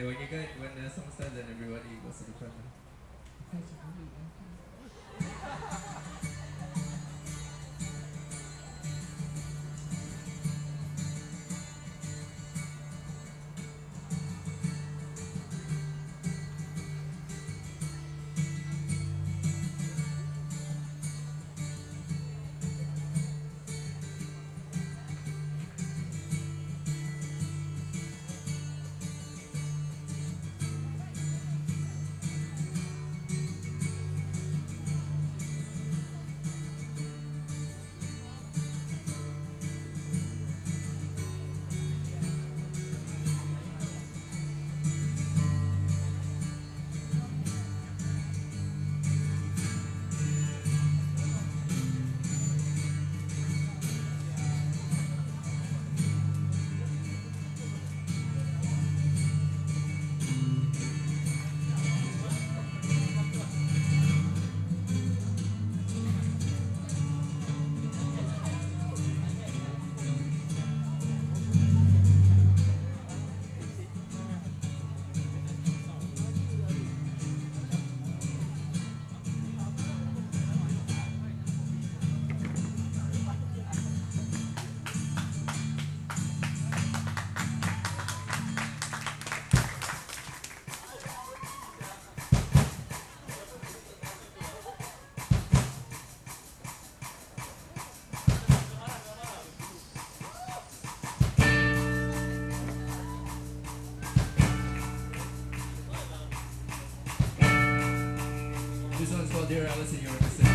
When you get when the song starts, then everybody goes to the front. Dear Alice in Your Mistake.